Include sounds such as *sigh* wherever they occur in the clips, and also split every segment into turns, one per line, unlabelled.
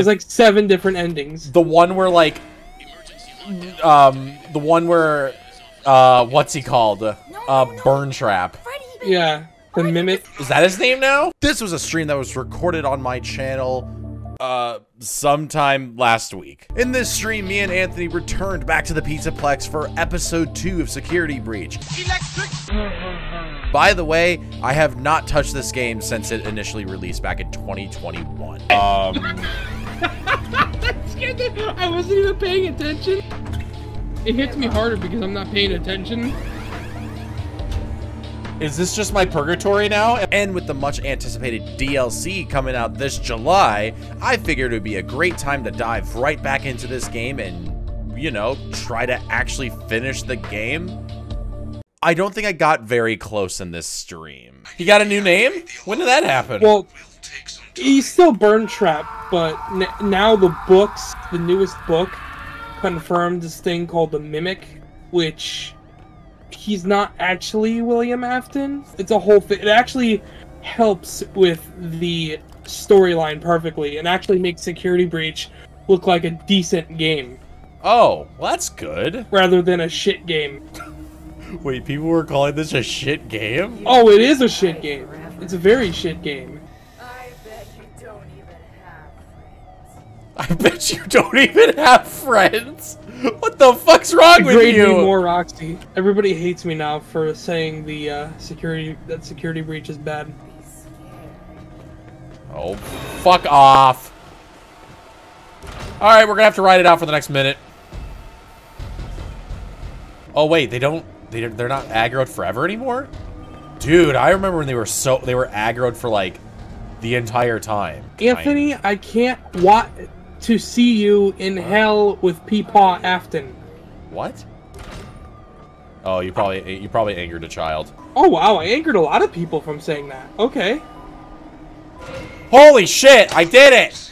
There's like seven different endings.
The one where like, um, the one where, uh, what's he called? Uh, Burntrap.
Yeah, the mimic.
Is that his name now? This was a stream that was recorded on my channel uh sometime last week. In this stream, me and Anthony returned back to the Pizzaplex for episode 2 of Security Breach. By the way, I have not touched this game since it initially released back in 2021. Um *laughs* *laughs*
I wasn't even paying attention. It hits me harder because I'm not paying attention.
Is this just my purgatory now? And with the much anticipated DLC coming out this July, I figured it would be a great time to dive right back into this game and, you know, try to actually finish the game. I don't think I got very close in this stream. He got a new name? When did that happen?
Well, he's still Burntrap, but now the books, the newest book, confirmed this thing called the Mimic, which he's not actually William Afton. It's a whole thing. It actually helps with the storyline perfectly and actually makes Security Breach look like a decent game.
Oh, well, that's good.
Rather than a shit game. *laughs*
Wait, people were calling this a shit game?
Oh, it is a shit game. It's a very shit game.
I bet you don't even have friends.
What the fuck's wrong with
Grade
you?
me more Roxy. Everybody hates me now for saying the uh, security that security breach is bad.
Oh, fuck off. Alright, we're gonna have to ride it out for the next minute. Oh wait, they don't, they, they're not aggroed forever anymore? Dude, I remember when they were so, they were aggroed for like the entire time.
Anthony, I can't want to see you in hell with Peepaw Afton.
What? Oh, you probably, you probably angered a child.
Oh wow, I angered a lot of people from saying that. Okay.
Holy shit, I did it!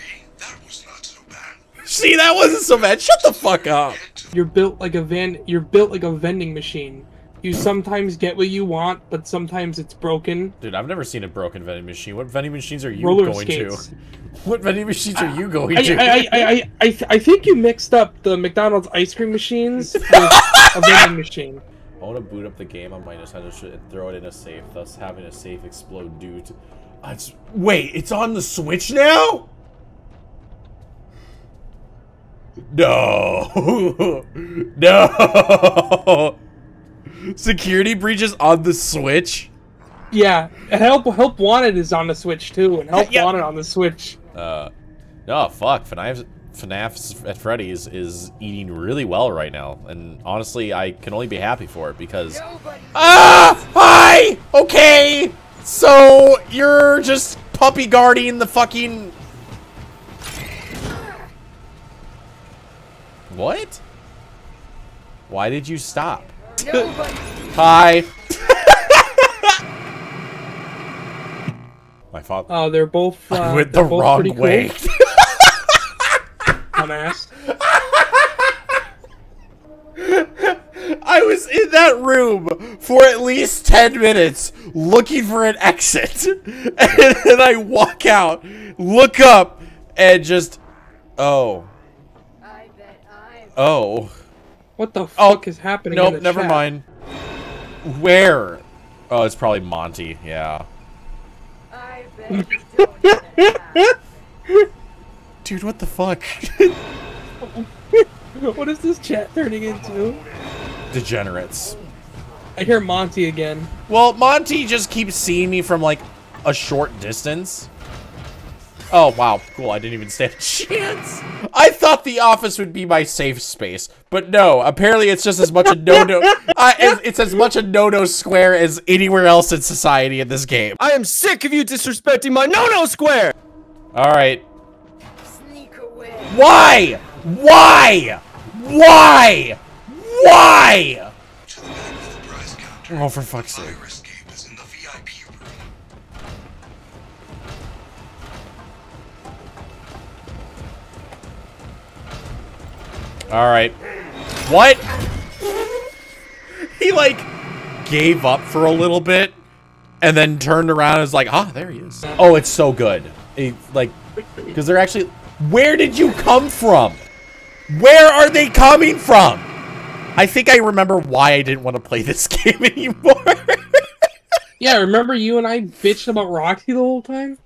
See, that wasn't so bad. Shut the fuck up.
You're built like a van. You're built like a vending machine. You sometimes get what you want, but sometimes it's broken.
Dude, I've never seen a broken vending machine. What vending machines are you
Roller
going
skates.
to? *laughs* What vending machines are you going
I,
to?
I, I, I, I, th- I think you mixed up the McDonald's ice cream machines *laughs* with a vending machine.
I want to boot up the game on my Nintendo and throw it in a safe, thus having a safe explode due to... Uh, it's, wait, it's on the Switch now? No. *laughs* no. Security breaches on the Switch?
Yeah, and Help Help Wanted is on the Switch too, and Help *laughs*
Yeah.
Wanted on the Switch.
Uh, no, fuck. FNAF, FNAF at Freddy's is eating really well right now. And honestly, I can only be happy for it because... Ah! Hi! Okay! So, you're just puppy guarding the fucking... What? Why did you stop? *laughs* Hi! *laughs* My father...
Oh, they're both. Uh,
I went
they're
the
both
wrong
pretty cool.
way.
Dumbass. *laughs*
I was in that room for at least 10 minutes looking for an exit. And then I walk out, look up, and just, oh,
I bet I
oh.
What the
Oh,
fuck is happening? in
Nope,
the
never
chat?
mind. Where? Oh, it's probably Monty, yeah.
I bet you don't even have
Dude, what the fuck? *laughs*
What is this chat turning into?
Degenerates.
I hear Monty again.
Well, Monty just keeps seeing me from like a short distance. Oh, wow. Cool. I didn't even stand a chance. I thought the office would be my safe space, but no. Apparently, it's just as much a no-no. *laughs* uh, it's, it's as much a no-no square as anywhere else in society in this game.
I am sick of you disrespecting my no-no square!
All right.
sneak away.
Why? Why? Why? Why? Oh, for fuck's sake. All right. What? he like gave up for a little bit and then turned around and was like, ah, there he is. Oh, it's so good. It, like, because they're actually Where did you come from? Where are they coming from? I think I remember why I didn't want to play this *laughs* game anymore.
Yeah, remember you and I bitched about Roxy the whole time?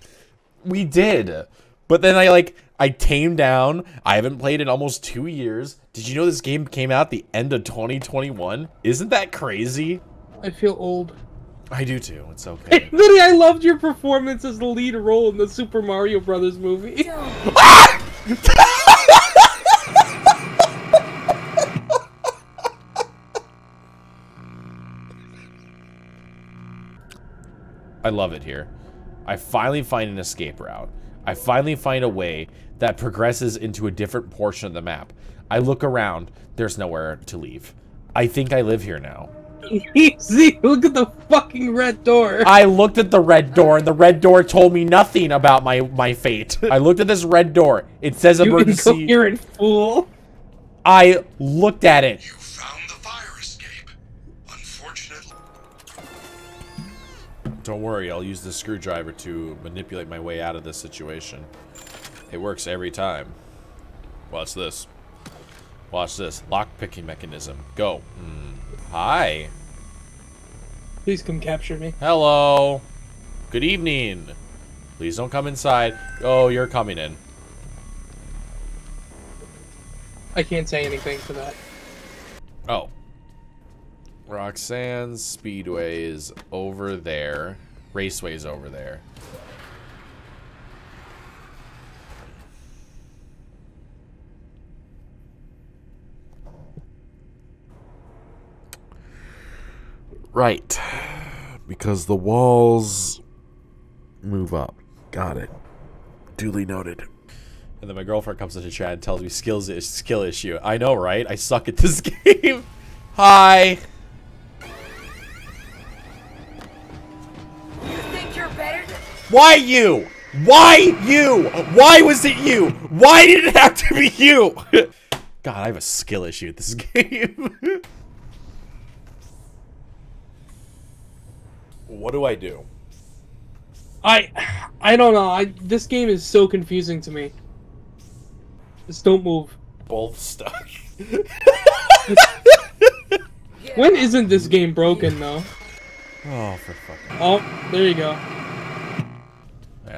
we did. But then I like I tamed down. I haven't played in almost 2 years. Did you know this game came out the end of 2021? Isn't that crazy?
I feel old.
I do too. It's okay. *laughs*
Literally, I loved your performance as the lead role in the Super Mario Brothers movie. *laughs*
I love it here. I finally find an escape route. I finally find a way that progresses into a different portion of the map. I look around, there's nowhere to leave. I think I live here now. *laughs*
See, look at the fucking red door.
I looked at the red door, and the red door told me nothing about my, my fate. I looked at this red door. It says
you
emergency.
incoherent fool.
I looked at it. Don't worry, I'll use this screwdriver to manipulate my way out of this situation. It works every time. Watch this. Watch this. Lock picking mechanism. Go. Hmm. Hi.
Please come capture me.
Hello. Good evening. Please don't come inside. Oh, you're coming in.
I can't say anything to that.
Oh. Roxanne's Speedway is over there. Raceway's over there. Right. Because the walls move up. Got it. Duly noted. And then my girlfriend comes into chat and tells me skills is skill issue. I know, right? I suck at this *laughs* game. Hi. Why you? Why you? Why was it you? Why did it have to be you? *laughs* God, I have a skill issue at this *laughs* game. what do I do?
I, I don't know. I this game is so confusing to me. Just don't move.
Both stuck. *laughs*
When isn't this game broken though?
oh, for fucking.
Oh, there you go.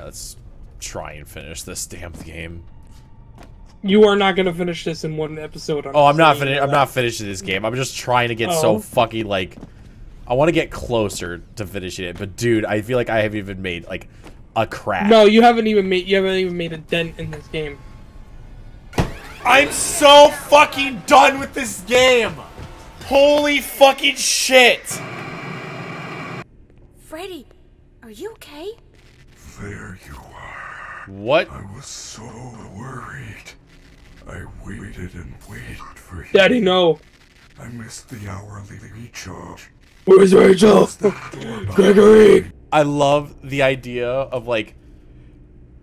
Yeah, let's try and finish this damn game.
You are not gonna finish this in one episode.
Oh, I'm not
saying
finishing. I'm not finishing this game. I'm just trying to get so
Oh.
fucking like. I want to get closer to finishing it, but dude, I feel like I haven't even made like a crack.
No, you haven't even made. You haven't even made a dent in this game.
I'm so fucking done with this game. Holy fucking shit.
Freddy, are you okay?
There you are.
What?
I was so worried. I waited and waited for you.
Daddy, no.
I missed the hourly recharge.
Where's Rachel? Gregory.
I love the idea of like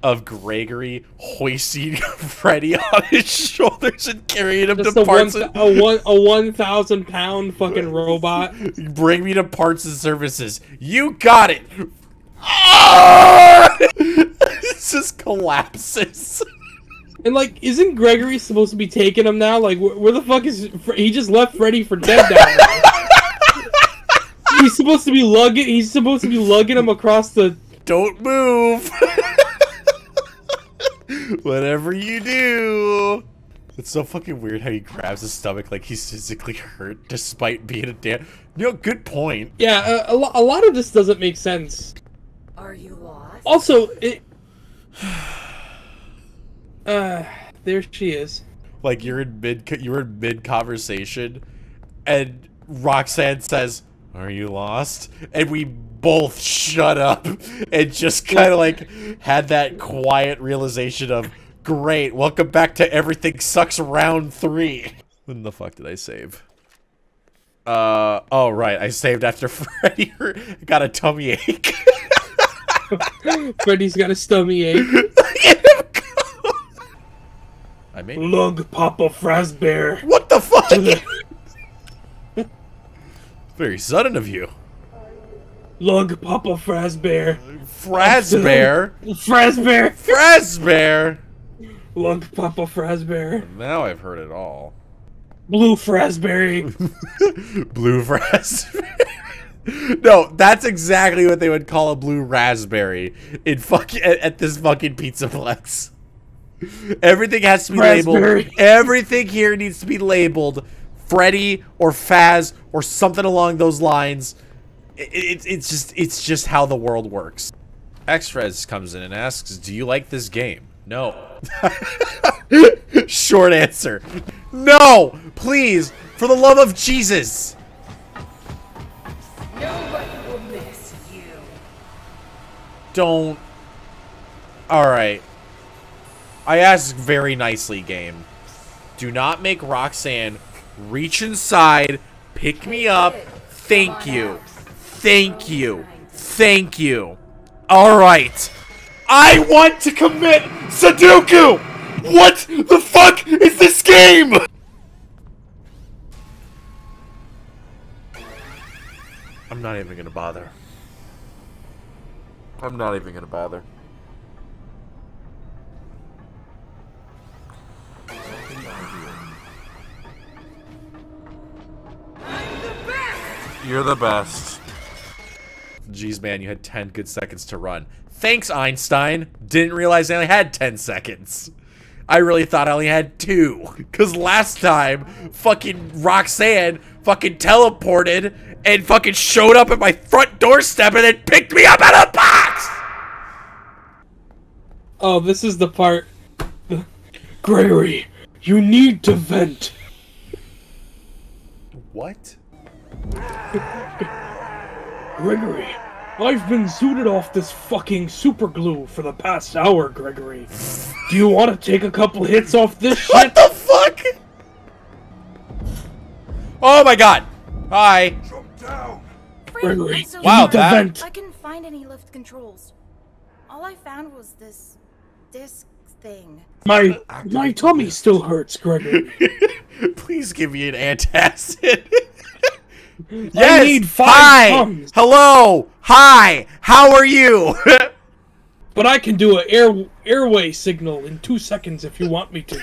of Gregory hoisting *laughs* Freddy on his shoulders and carrying him
Just
to
a
parts. and-
a one, a one thousand pound fucking robot. *laughs*
Bring me to parts and services. You got it. Ah! It just collapses. *laughs*
And like, isn't Gregory supposed to be taking him now? Like, wh- where the fuck is Fre- he? Just left Freddy for dead down there. he's supposed to be lugging. He's supposed to be lugging him across the.
Don't move. *laughs* Whatever you do. It's so fucking weird how he grabs his stomach like he's physically hurt despite being a damn. You know, good point.
Yeah, a, a, lo- a lot of this doesn't make sense.
Are you lost?
Also, it. *sighs* Uh, there she is.
Like you're in mid, you're in mid conversation, and Roxanne says, "Are you lost?" And we both shut up and just kind of like had that quiet realization of, "Great, welcome back to everything sucks round three. When the fuck did I save? Uh oh right, I saved after *laughs* Freddy got a tummy ache. *laughs* *laughs*
Freddy's got a stomach ache.
I made
Lug Papa Frazbear.
What the fuck? Very sudden of you.
Lug Papa Frazbear.
Frazbear.
Frazbear.
Frazbear.
Lunk Papa Frasberry.
Now I've heard it all.
Blue Frasberry. *laughs*
blue raspberry. No, that's exactly what they would call a blue raspberry in fuck at, at this fucking pizza plex. Everything has to be
Raspberry.
labeled. Everything here needs to be labeled Freddy or Faz or something along those lines. It, it, it's just it's just how the world works. Xrez comes in and asks, "Do you like this game?" No. *laughs* Short answer. No! Please, for the love of Jesus. Don't. Alright. I ask very nicely, game. Do not make Roxanne reach inside, pick me up. Thank you. Thank you. Thank you. Alright. I want to commit Sudoku! What the fuck is this game? I'm not even gonna bother. I'm not even gonna bother. You're the best. Jeez, man, you had 10 good seconds to run. Thanks, Einstein. Didn't realize I only had 10 seconds. I really thought I only had two. Because last time, fucking Roxanne fucking teleported and fucking showed up at my front doorstep and then picked me up out of the box!
Oh, this is the part. Gregory, you need to vent.
What?
Gregory, I've been zooted off this fucking super glue for the past hour, Gregory. Do you want to take a couple hits off this shit?
What the fuck? Oh my god. Hi.
Jump down!
Gregory,
so
you
Wow,
need to
that-
vent.
I couldn't find any lift controls. All I found was this disc thing.
My uh, my tummy still hurts, Gregory. *laughs*
Please give me an antacid. *laughs* yes.
need five
Hi.
tums.
Hello. Hi. How are you? *laughs*
But I can do an air airway signal in two seconds if you want me to.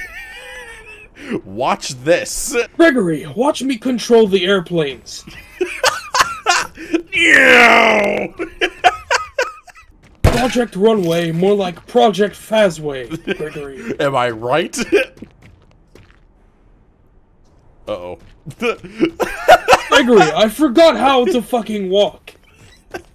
Watch this.
Gregory, watch me control the airplanes. *laughs* Project Runway, more like Project Fazway, Gregory. *laughs*
Am I right? Uh-oh.
Gregory, I forgot how to fucking walk.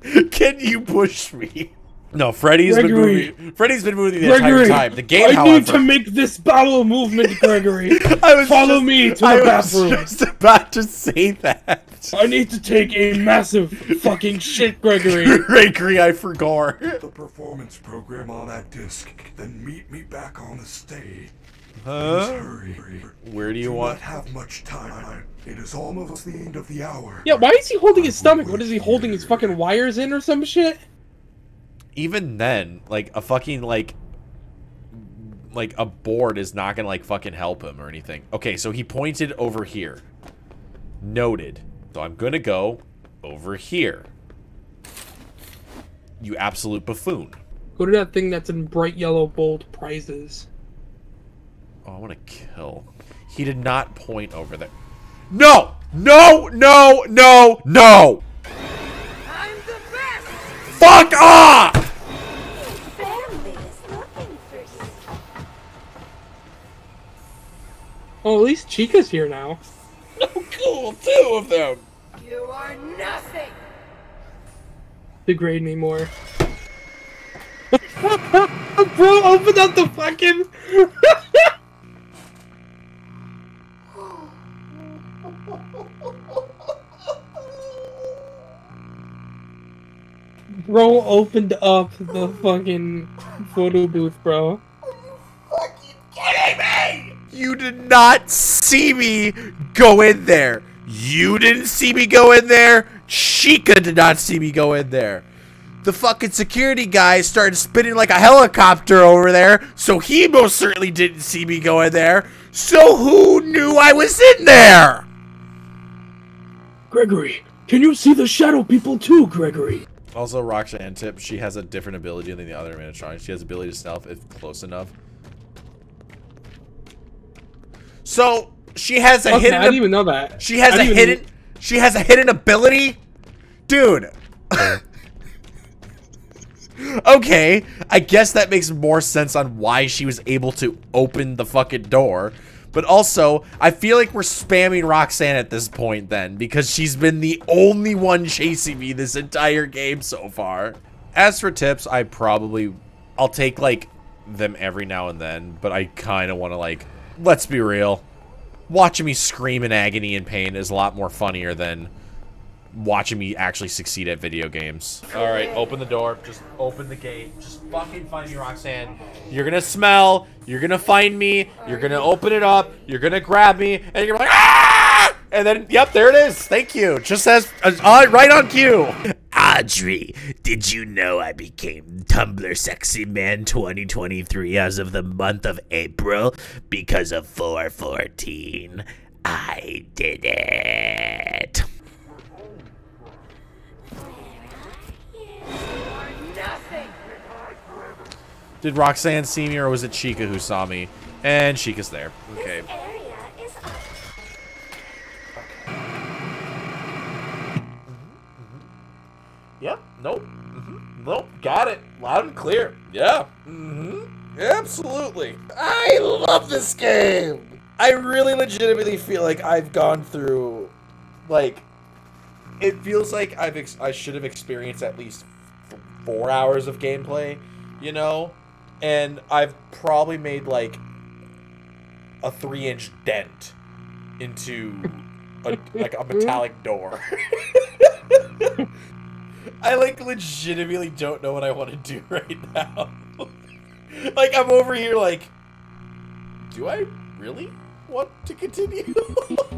*laughs*
Can you push me? No, Freddy's
Gregory.
been moving. Freddy's been moving the
Gregory,
entire time. The game,
I
however,
need to make this bowel movement, Gregory. *laughs*
I was
Follow
just-
me to
I
the
was
bathroom.
just about to say that.
I need to take a massive fucking shit, Gregory. *laughs*
Gregory, I forgot.
The performance program on that disc, then meet me back on the stage. Please
Huh?
hurry.
Where do you
Do
want?
not have much time. It is almost the end of the hour.
Yeah, why is he holding his stomach? What is he holding his fucking wires in or some shit?
Even then, like a fucking like, like a board is not gonna like fucking help him or anything. Okay, so he pointed over here. Noted. So I'm gonna go over here. You absolute buffoon.
Go to that thing that's in bright yellow bold prizes.
Oh, I want to kill. He did not point over there. No! No! No! No! No!
I'm the best!
Fuck off!
Oh, at least Chica's here now.
Oh, *laughs* cool. Two of them.
You are nothing!
Degrade me more. *laughs* Bro, open up the fucking. *laughs* Bro opened up the fucking photo booth, bro.
You did not see me go in there. You didn't see me go in there. Chica did not see me go in there. The fucking security guy started spinning like a helicopter over there, so he most certainly didn't see me go in there. So who knew I was in there?
Gregory, can you see the shadow people too, Gregory?
Also, Roxanne tip, she has a different ability than the other animatronics. She has ability to stealth if close enough. So she has a
Okay,
hidden.
I didn't even know that.
She has
I
a
didn't
hidden.
even-
She has a hidden ability, dude. *laughs* okay, I guess that makes more sense on why she was able to open the fucking door. But also, I feel like we're spamming Roxanne at this point then, because she's been the only one chasing me this entire game so far. As for tips, I probably, I'll take like them every now and then, but I kind of want to like, let's be real watching me scream in agony and pain is a lot more funnier than watching me actually succeed at video games. All right, open the door. Just open the gate. Just fucking find me, Roxanne. You're gonna smell. You're gonna find me. You're gonna open it up. You're gonna grab me, and you're like, ah! And then, yep, there it is. Thank you. Just as uh, right on cue.
Audrey, did you know I became Tumblr Sexy Man 2023 as of the month of April because of 414? I did it.
Did Roxanne see me, or was it Chica who saw me? And Chica's there. Okay. Yep. Nope. hmm Nope. Got it. Loud and clear. Yeah. Mm-hmm. Absolutely.
I love this game. I really legitimately feel like I've gone through like
It feels like I've ex- I should have experienced at least f- four hours of gameplay, you know, and I've probably made like a three-inch dent into a, like a *laughs* metallic door. *laughs* I like legitimately don't know what I want to do *laughs* right now. like I'm over here like do I really want to continue? *laughs*